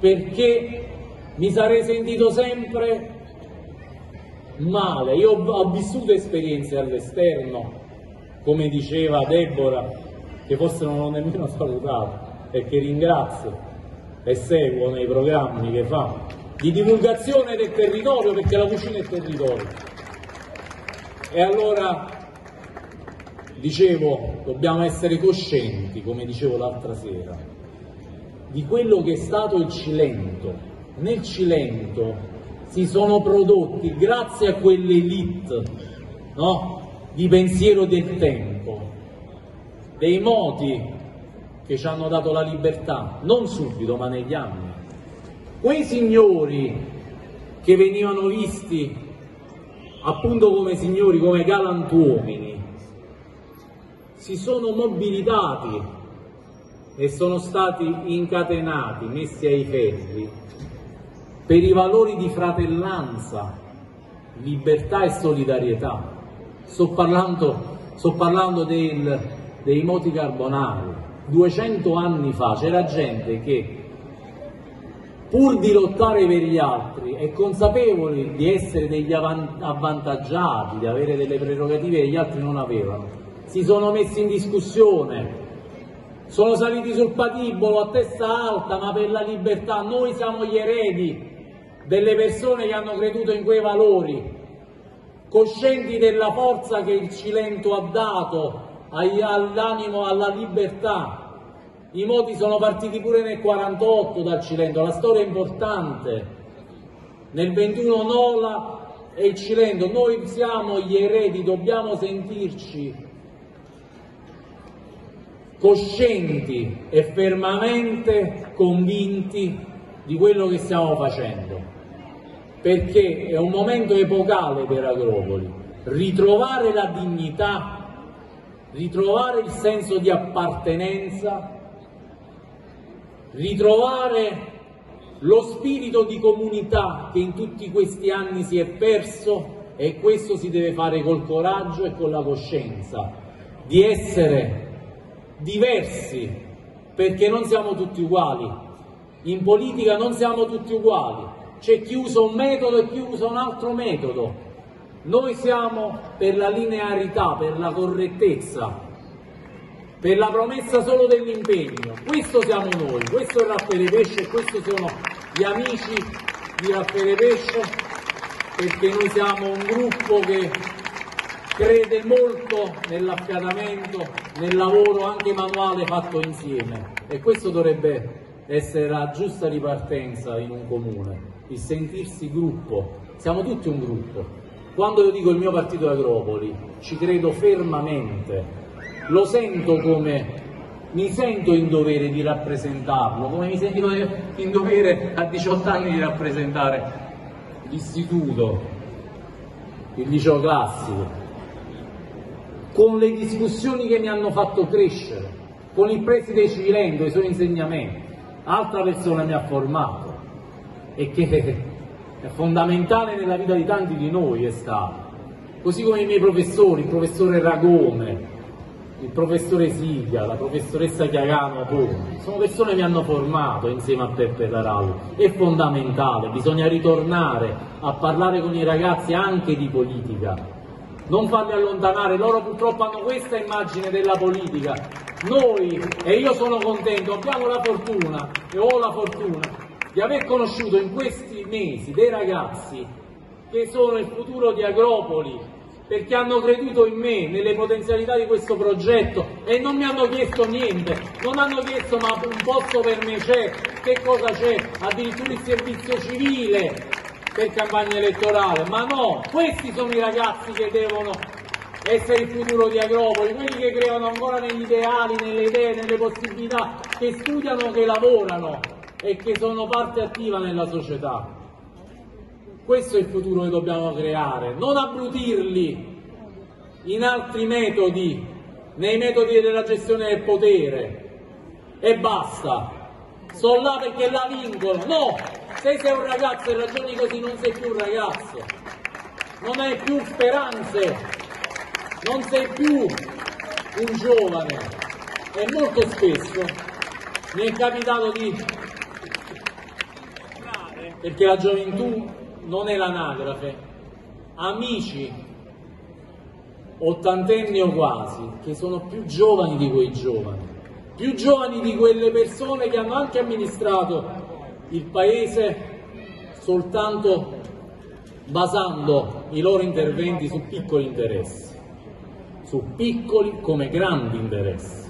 perché mi sarei sentito sempre male. Io ho vissuto esperienze all'esterno, come diceva Deborah, che forse non ho nemmeno salutato e che ringrazio e seguo nei programmi che fa di divulgazione del territorio, perché la cucina è territorio. E allora dicevo, dobbiamo essere coscienti, come dicevo l'altra sera, di quello che è stato il Cilento. Nel Cilento si sono prodotti, grazie a quell'elite no? di pensiero del tempo, dei moti che ci hanno dato la libertà, non subito ma negli anni. Quei signori che venivano visti appunto come signori, come galantuomini, si sono mobilitati e sono stati incatenati, messi ai ferri, per i valori di fratellanza, libertà e solidarietà. Sto parlando, sto parlando del, dei moti carbonari. 200 anni fa c'era gente che pur di lottare per gli altri e consapevoli di essere degli avvantaggiati, di avere delle prerogative che gli altri non avevano, si sono messi in discussione, sono saliti sul patibolo a testa alta, ma per la libertà noi siamo gli eredi delle persone che hanno creduto in quei valori, coscienti della forza che il Cilento ha dato all'animo, alla libertà. I moti sono partiti pure nel 48 dal Cilento, la storia è importante. Nel 21 Nola e il Cilento, noi siamo gli eredi, dobbiamo sentirci coscienti e fermamente convinti di quello che stiamo facendo, perché è un momento epocale per Agropoli, ritrovare la dignità, ritrovare il senso di appartenenza, ritrovare lo spirito di comunità che in tutti questi anni si è perso e questo si deve fare col coraggio e con la coscienza di essere diversi perché non siamo tutti uguali, in politica non siamo tutti uguali, c'è chi usa un metodo e chi usa un altro metodo. Noi siamo per la linearità, per la correttezza, per la promessa solo dell'impegno. Questo siamo noi, questo è Raffaele Pesce e questi sono gli amici di Raffaele Pesce perché noi siamo un gruppo che crede molto nell'affiatamento, nel lavoro anche manuale fatto insieme e questo dovrebbe essere la giusta ripartenza in un comune, il sentirsi gruppo. Siamo tutti un gruppo. Quando io dico il mio partito Agropoli, ci credo fermamente, lo sento come mi sento in dovere di rappresentarlo, come mi sento in dovere a 18 anni di rappresentare l'istituto, il liceo classico, con le discussioni che mi hanno fatto crescere, con il preside Cilento i suoi insegnamenti altra persona mi ha formato e che è fondamentale nella vita di tanti di noi è stato. Così come i miei professori, il professore Ragone, il professore Siglia, la professoressa Chiagano sono persone che mi hanno formato insieme a Peppe Tarallo. È fondamentale, bisogna ritornare a parlare con i ragazzi anche di politica, non farli allontanare, loro purtroppo hanno questa immagine della politica, noi, e io sono contento, abbiamo la fortuna, e ho la fortuna, di aver conosciuto in questi mesi dei ragazzi che sono il futuro di Agropoli, perché hanno creduto in me, nelle potenzialità di questo progetto e non mi hanno chiesto niente, non hanno chiesto ma un posto per me c'è, che cosa c'è, addirittura il servizio civile per campagna elettorale, ma no, questi sono i ragazzi che devono essere il futuro di Agropoli, quelli che creano ancora negli ideali, nelle idee, nelle possibilità, che studiano, che lavorano e che sono parte attiva nella società. Questo è il futuro che dobbiamo creare, non abbrutirli in altri metodi, nei metodi della gestione del potere e basta. Sono là perché la vincono. No, se sei un ragazzo e ragioni così non sei più un ragazzo, non hai più speranze. Non sei più un giovane. E molto spesso mi è capitato di perché la gioventù non è l'anagrafe, amici ottantenni o quasi, che sono più giovani di quei giovani, più giovani di quelle persone che hanno anche amministrato il paese soltanto basando i loro interventi su piccoli interessi, su piccoli come grandi interessi.